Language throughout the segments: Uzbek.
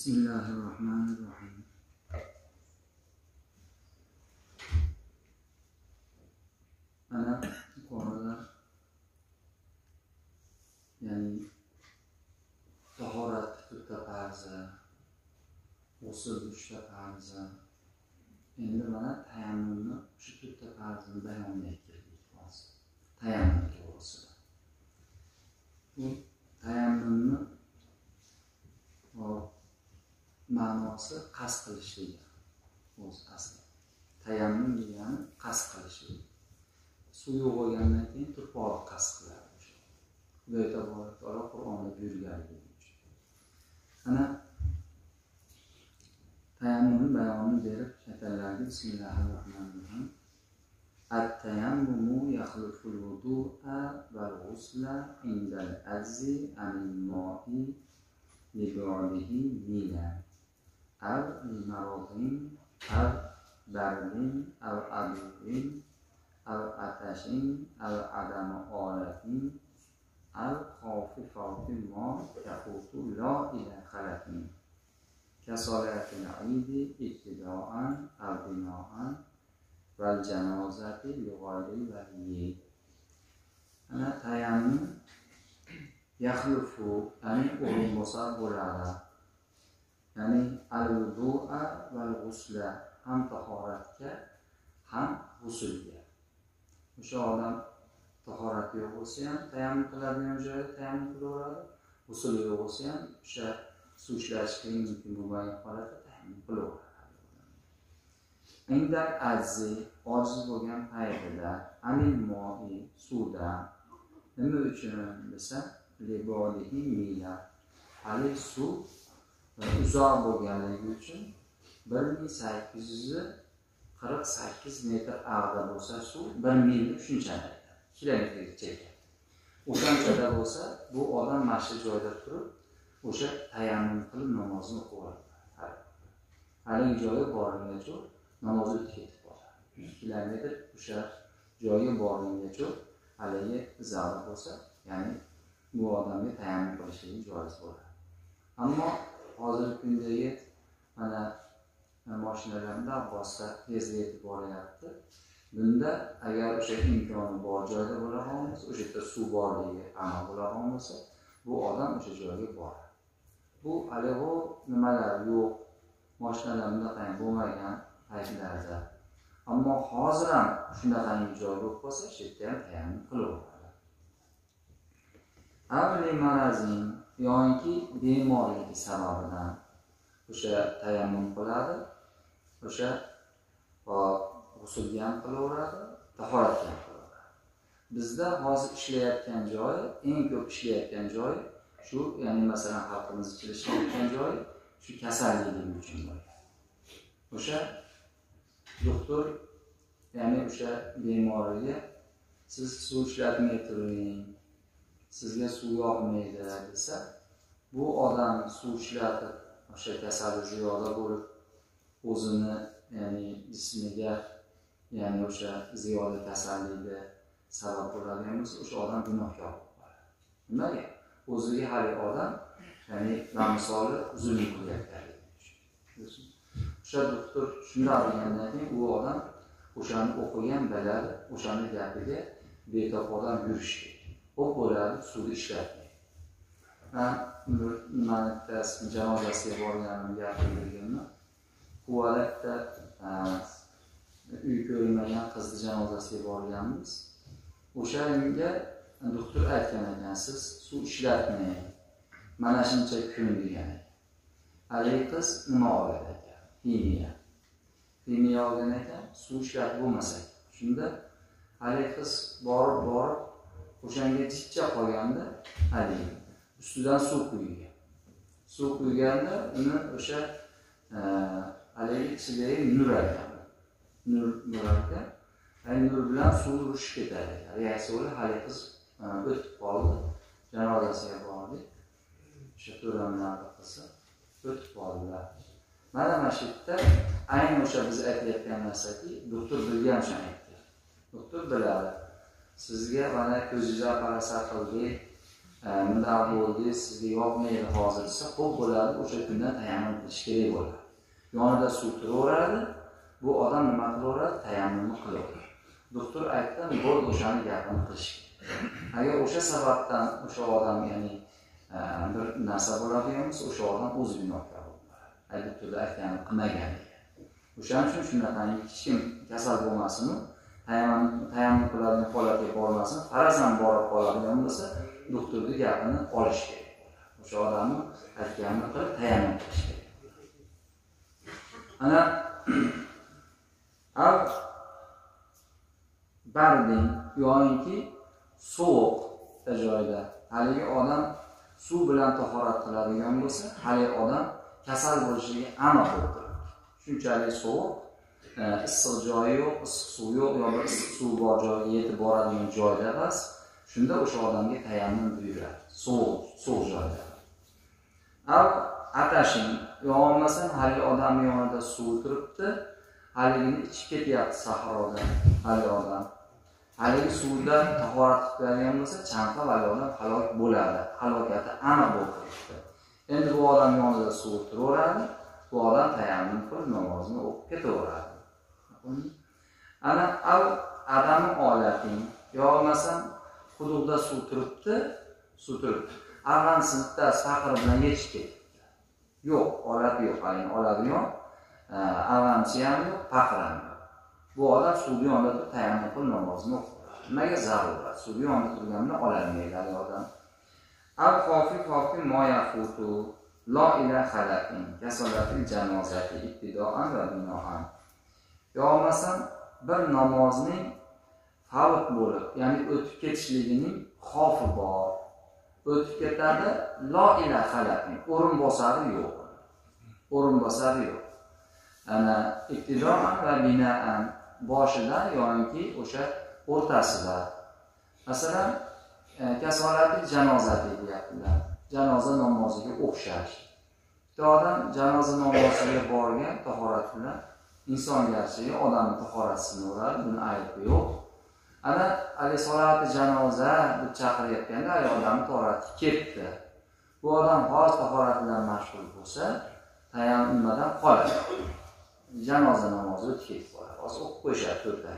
بسم الله الرحمن الرحيم أنا yuqorida ya'ni tahorat to'rtta farzi g'usl uchta farzi endi mana tayammumni shu to'rtta farzini bayonlay keldik hozir tayammum to'g'risida bu tayammumni ma'nosi qasd qilish degani o'zi asli tayammum degani qasd qilishlik suv yo'q bo'lgandan keyin turpoqni qasd qiladi o'sha xudo taborak taolo qur'onda buyurganligi uchun ana tayammumni bayonini berib aytadilarki bismillahi rohmanir rohim التيمم يخلف الوضوء والغسل عند العجز عن الماء لبعده ميلا اب مراغین اب برلین اب عبورین اب اتشین اب عدم آلتین اب خاففات ما تخوف لا اله خلقین كصلاة العيد ابتداء أو بناء والجنازة لغير الولي أنا تيمم اولین مصاب على ya'ni al vudua val g'usla ham tahoratga ham g'usulga. O'sha odam tahorati yo'q bo'lsa ham tayammum qiladigan joyda tayammum qilaveradi g'usul yo'q bo'lsa ham o'sha suv ishlatish mumkin bo'lmagan holatda tayammum qilaveradi indal azzi ojiz bo'lgan paytida anil moi suvda nima uchun desa libolihi mila hali suv uzoq bo'lganligi uchun bir ming sakkiz yuz qirq sakkiz metr ag'da bo'lsa suv bir milni shunchalik kilometrgacha ekan o'shanchada bo'lsa bu odam mana shu joyda turib o'sha tayammum qilib namozni o'qiveradi haligi joyga borgungacha namoz o'tib ketib qoladi. Yuz kilometr o'sha joyga borgungacha haligi zali bo'lsa ya'ni bu odamga tayammum qilishligi joiz bo'ladi. Ammo hozirgi kundagi mana moshinalarda abbosda tezda yetib boryapti. Bunda agar o'sha imkoni bor joyda bo'ladigan bo'lsa o'sha yerda suv borligi amal bo'ladigan bo'lsa bu odam o'sha joyga boradi. Bu haligi nimalar? Yo'q. Moshinalar bunaqangi bo'lmagan paytlarda. Ammo hozir ham shunaqangi joy bo'lib qolsa shu yerda ham tayammum qilaveradi yoinki bemorligi sababidan o'sha tayammum qiladi o'sha g'usulga ham qilaveradi tahoratga ham qilaveradi. Bizda hozir ishlayotgan joyi eng ko'p ishlayotgan joyi shu ya'ni masalan xalqimiz ichida ishlayotgan joyi shu kasalligi uchun bo'lgan. O'sha doktor ya'ni o'sha bemoriga siz suv ishlatmay turing sizga suv yoqmaydi desa bu odam suv ishlatib o'sha kasali ziyoda bo'lib o'zini ya'ni jismiga ya'ni o'sha ziyoda kasallikni sabab bo'ladigan bo'lsa o'sha odam gunohkor bo'lib qoladi nimaga? O'ziga haligi odam ya'ni bamisoli zulm qilayotganligi o'sha doktor shundoq degandan keyin u odam o'shani o'qigan biladi o'shani gapiga betob odam yurishi o'q bo'ladi suvni ishlatmaydi man nimani bittasi janozasiga borganimni gapirganman quvalikda uy ko'rmagan qizni janozasiga borganmiz. O'shanga doktor aytgan ekan siz suv ishlatmang. Mana shuncha kun degan haligi qiz nima olgan ekan? Ximiya. Ximiya olgan ekan suv ishlatib bo'lmasa shunda haligi qiz borib borib o'shanga jichcha qolganda haligi ustidan suv quygan suv quyganda uni o'sha e, haligi ichidagi nur ekan nur nur ekan nur bilan suv urishib ketadi. Reaksiya bo'lib haligi qiz e, o'tib qoldi. Janozasiga bordik o'sha to'ramlarni qizi o'tib qoldilar. Mana mana shu yerda ayni o'sha biz aytayotgan narsaki doktor bilgan o'shani aytgan doktor biladi. Sizga mana ko'zingizga qarasa qildik bundoq e, bo'ldi sizga yoqmaydi hozir desa xo'p bo'ladi o'sha kundan tayammum qilish kerak bo'ladi. Yonida suv turaveradi bu odam nima qilaveradi? Tayammumni qilaveradi. Doktor aytdi bo'ldi o'shani gapini qilish agar o'sha sababdan o'sha odam ya'ni e, bir narsa bo'ladigan bo'lsa o'sha odam o'zi gunohkor bo'ladi doktorlar aytganini qilmagan o'shaning uchun shunaqangi hech kim kasal bo'lmasinu tayammum qiladigan holatga bormasin farazan borib qoladigan bo'lsa doktorni gapini olish kerak. O'sha odamni aytganini qilib tayammum qilish kerak. Ana al bardin yoinki sovuq e joyda. Haligi odam suv bilan tahorat qiladigan bo'lsa haligi odam kasal bo'lishiga aniq bo'lib turibdi shunchalik sovuq Э, issiq joyi yo'q issiq suv yo'q yo bir issiq suv bor joyga yetib boradigan joyda emas. Shunda o'sha odamga tayammum buyuradi sovuq sovuq joyda. Al atashing yo bo'lmasam haligi odamni yonida suv turibdi haligini ichib ketyapti sahroda haligi odam. Haligi suvda tahorat qilib bergan bo'lsa chanqab haligi odam halok bo'ladi halokati aniq bo'lib turibdi. Endi bu odam yonida suv turaveradi bu odam tayammum qilib namozini o'qib ketaveradi. Ana av adami olating yo bo'lmasam quduqda suv turibdi suv turibdi. Ag'ansini bittasi faqir bilan yechib ketibdi. Yo'q oladi yo'q haligi oladi yo'q. Ag'amchi ham yo'q paqir ham yo'q. Bu odam suvni yonida turib tayammum qilib namozini o'qiydi nimaga zarurat? Suvni yonida turgan bilan ololmaydi haligi odam al xofi xofi moyafutu lo ila xalatin kasolatil janozati ibtidoan va binoan. Yo bo'lmasam bir namozning favt bo'lib ya'ni o'tib ketishligining xavfi bor. O'tib ketadi lo ila xalatin o'rinbosari yo'q. O'rinbosari yo'q. Ana ibtidoan va binaan boshida yoinki o'sha o'rtasida. Masalan e, kasolati janozati deyaptilar. Janoza namoziga o'xshash. Bitta odam janoza namoziga borgan tahorat bilan inson garchi odamni tahoratsini uradi buni aybi yo'q. Ana haligi solati janoza deb chaqirayotganda haligi odamni tahorati ketdi. Bu odam hozir tahorati bilan mashg'ul bo'lsa tayam nimadan qoladi. Janoza namozi o'tib ketib qoladi hozir o'qib qo'yishadi to'rtta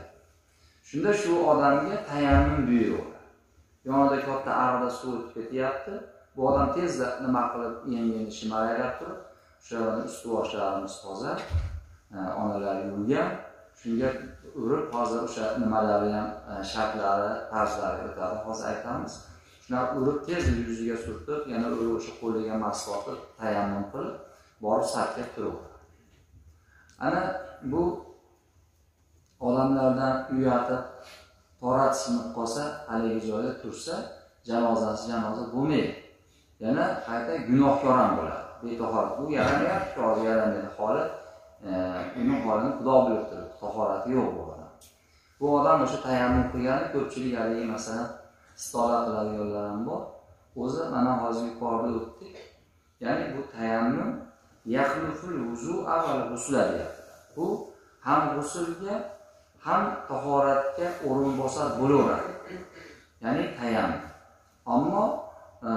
shunda shu odamga tayammum buyuraveradi yonida katta ariqda suv o'tib ketyapti. Bu odam tezda nima qilib yengini shimalaylab turib o'sha usti boshlarimiz toza E, onalar yuvgan shunga urib hozir o'sha nimalari ham e, shartlari tarzlari o'tadi. Hozir aytamiz. Shunaqa urib tez yuziga surtib yana urib o'sha qo'liga masxo qilib tayammum qilib borib safga turaveradi ana bu odamlardan uyatib torat sinib qolsa haligi joyda tursa janozasi janoza bo'lmaydi. Yana qayta gunohkor ham bo'ladi. Betahorat bu yaramayapti hozir yaramaydi holi uni holini xudo bilib turibdi tahorati yo'q bu odam. Bu odam o'sha tayammum qilgani ko'pchilik haligi masalan istola qiladiganlar ham bor. O'zi mana hozir yuqorida o'tdik. Ya'ni bu tayammum bu ham g'usulga ham tahoratga o'rinbosar bo'laveradi. Ya'ni tayammum. Ammo e,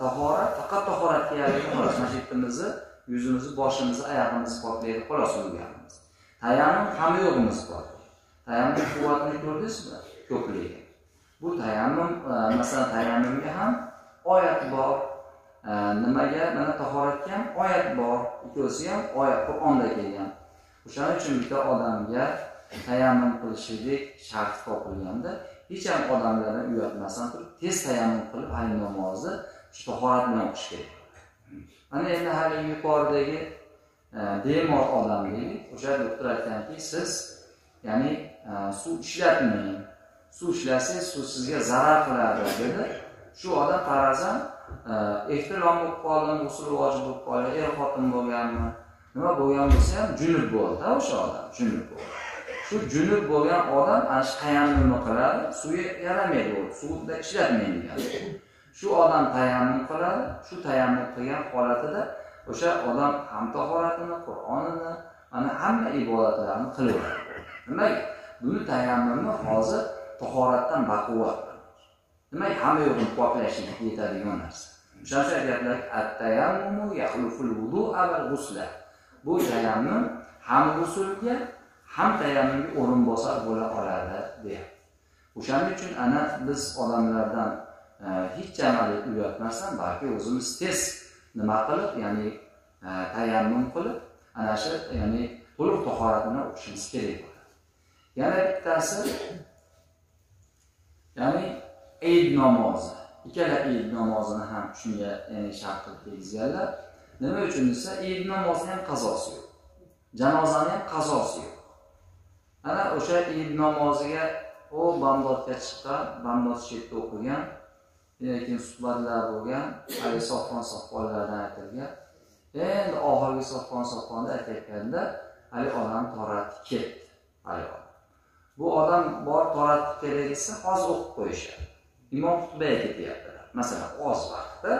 tahorat faqat tahoratga yaraydi xolos masjidimizni yuzimizni boshimizni oyog'imizni poklaydi xolos o'lganimiz tayammum hamma yo'g'imizni bor. Tayammum quvvatini ko'rdingizmi? Ko'pligi bu tayammum e, masalan tayammumga ham oyat bor. E, nimaga? Mana tahoratga ham oyat bor. Ikkovsi ham oyat qur'onda kelgan. O'shaning uchun bitta odamga tayammum qilishlik shart topilganda hech ham odamlardan uyatmasdan turib tez tayammum qilib haligi namozni shu tahorat bilan o'qish kerak. Ana endi haligi yuqoridagi e, bemor odam deylik o'sha doktor aytganki siz ya'ni e, suv ishlatmang suv ishlatsangiz suv sizga zarar qiladi dedi. Shu odam farazan e, ehtilom bo'lib qoldim g'usul vojib bo'lib qoldi er xotin bo'lganmi nima bo'lgan bo'lsa ham junub bo'ldida o'sha odam junub bo'ldi. Shu junub bo'lgan odam ana shu tayammumni qiladi? Suvga yaramaydi u suvda ishlatmaydi. degan shu odam tayammum qiladi shu tayammum qilgan holatida o'sha odam ham tahoratini qur'onini mana hamma ibodatlarni qilaveradi. Nimaga buni tayammumni hozir tahoratdan baquvvat demak hamma yo'qni poklashlik yetadigan narsa. O'shacha gaplar at-tayammumu yaxluful vudu'a val ghusla. Bu tayammum ham g'usulga ham tayammumga o'rinbosar bo'la oladi deyapti. O'shaning uchun ana biz odamlardan Э, hech amaliy uyatmasdan balki o'zimiz tez nima qilib ya'ni e, tayammum qilib ana shu ya'ni to'liq tahorat bilan o'qishimiz kerak bo'ladi. Yana bittasi ya'ni eid namozi. Ikkala eid namozini ham shunga ya'ni shart qilib tegizganlar nima uchun desa eid namozini ham qazosi yo'q. Janozani ham qazosi yo'q. Ana o'sha eid namoziga u bamdodga chiqqan bamdod chetda o'qigan lekin suhbatlar bo'lgan haligi sofqon sofqonlardan aytilgan. Endi oxirgi sofqon sofqonni aytayotganda haligi odam toratib ketdi haligi odam. Bu odam bor toratib kerak desa hozir o'qib qo'yishadi. Imom xutbaga ketyaptilar masalan oz vaqtda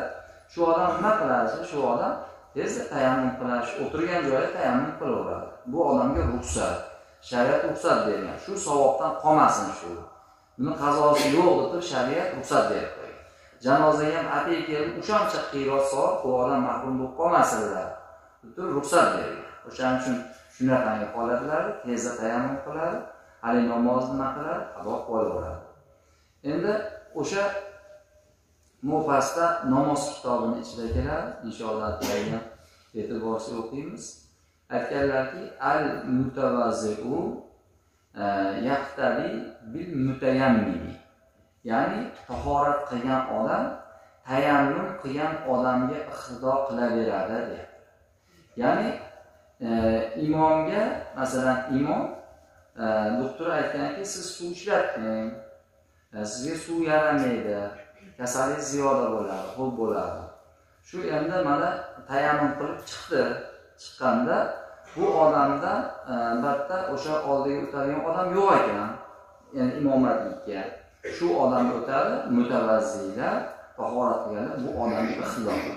shu odam nima qiladi? Shu odam tezda tayammum qiladi. O'tirgan joyida tayammum qilaveradi. Bu odamga ruxsat shariat ruxsat bergan. Shu savobdan qolmasin shu. Buni qazosi yo'q deb shariat ruxsat beribdi janozaga ham atay kelib o'shancha qiyrot savob bu odam mahrum bo'lib qolmasinlar deb ruxsat bergan o'shaning uchun shunaqangi holatlarda tezda tayammum qiladi haligi namozni nima qiladi? Ado qilaveradi endi o'sha pastda namoz kitobini ichida keladi. Inshaalloh e'tiborsiz o'qiymiz. Aytganlarki al mutavazziu e, yaqtadi bil mutayammimi ya'ni tahorat qilgan odam tayammum qilgan odamga iqtido qilaveradi deyapti. Ya'ni e, imomga masalan imom e, doktor aytganki siz suv ishlating e, sizga suv yaramaydi kasallik ziyoda bo'ladi xo'p bo'ladi. Shu endi mana tayammum qilib chiqdi. Chiqqanda bu odamda e, albatta o'sha oldiga o'tadigan odam yo'q ekan ya'ni imomatlikka shu odam o'tadi mutavazziylar tahorat qilganlar bu odamni ixtilofi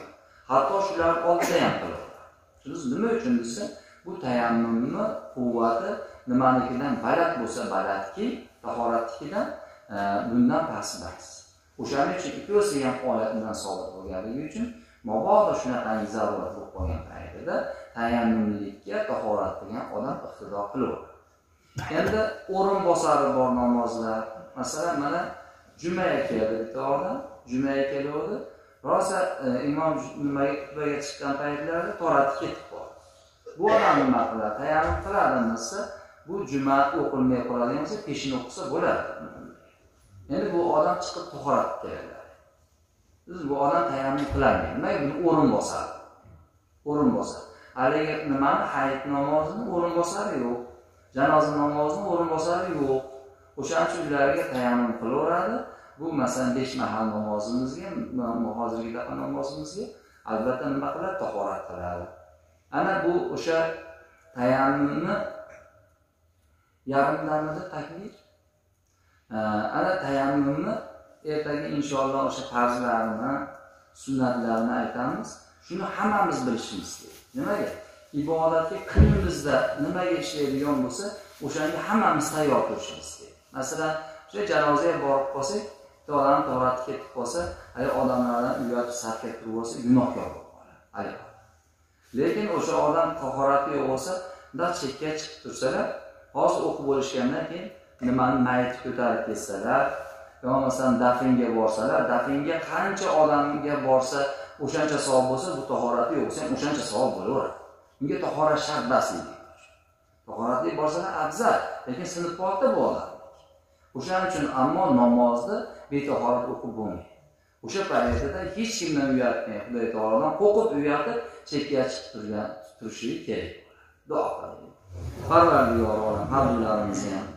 hatto shularni oldida ham qiladi. Tushundingiz nima uchun desa bu tayammumni quvvati nimanikidan baland bo'lsa balandki tahoratnikidan e, bundan past o'shaning uchun ikkovsi ham holatdan sodir bo'lganligi uchun mabodo shunaqangi zarurat bo'lib qolgan paytida tayammumlikka tahorat qilgan odam iqtido qilaveradi endi o'rinbosari bor namozlar masalan mana jumaga keldi bitta odam jumaga kelgandi rosa e, imom nimaga xutbaga chiqqan paytlarida toratib ketib qoldi bu odam nima qiladi? Tayammum qiladimi desa bu juma o'qilmay qoladigan bo'lsa peshin o'qisa bo'ladi. Endi bu odam chiqib tahorat keladi. Biz bu odam tayammum qilolmaydi nimaga? Buni o'rin bosadi. O'rin bosadi. Haligi nimani? Hayit namozini o'rin bosari yo'q. Janoza namozini o'rin bosari yo'q. O'shaning uchun ularga tayammum qilaveradi. Bu masalan besh mahal namozimizga hozirgi daqa namozimizga albatta nima qiladi? Tahorat qiladi. Ana bu o'sha tayammumni yarimlamida takbir. Ana tayammumni ertaga inshaalloh o'sha farzlarini sunnatlarini aytamiz. Shuni hammamiz bilishimiz kerak. Nimaga? Ibodatga kunimizda nimaga ishlaydigan bo'lsa o'shanga hammamiz tayyor turishimiz kerak. Masalan o'sha janozaga borib qolsak bitta odam ketib qolsa haligi odamlardan uyatib safga turib olsa gunohkor bo'lib qoladi. Lekin o'sha odam tahorati yo'q bo'lsa bundoq chetga chiqib tursalar hozir o'qib bo'lishgandan keyin nimani mayitni ko'tarib ketsalar yo bo'lmasam dafinga borsalar dafinga qancha odamga borsa o'shancha savob bo'lsa bu tahorati yo'q bo'lsa ham o'shancha savob bo'laveradi. Unga tahorat shart emas tahoratli borsalar afzal lekin sinib qolyapti bu odam o'shaning uchun ammo namozni betahorat o'qib bo'lmaydi. O'sha paytida hech kimdan uyatmay xudo taolodan qo'rqib uyatib chekkaga chiqib turgan turishlik kerak. Duo qilaylik parvardigor olam qalblarimizni ham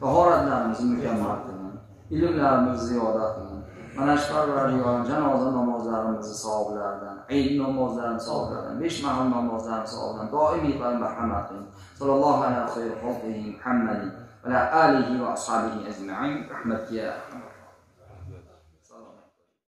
tahoratlarimizni mukammal qilgin ilmlarimizni ziyoda qilgin mana shu parvardigorim janoza namozlarimizni savoblaridan eid namozlarini savoblaridan besh mahal namozlarini savoblaridan doimiy qilib marhamat qiling. Sallallohu alayhi va sallam على آله وأصحابه أجمعين. رحمة يا رحمة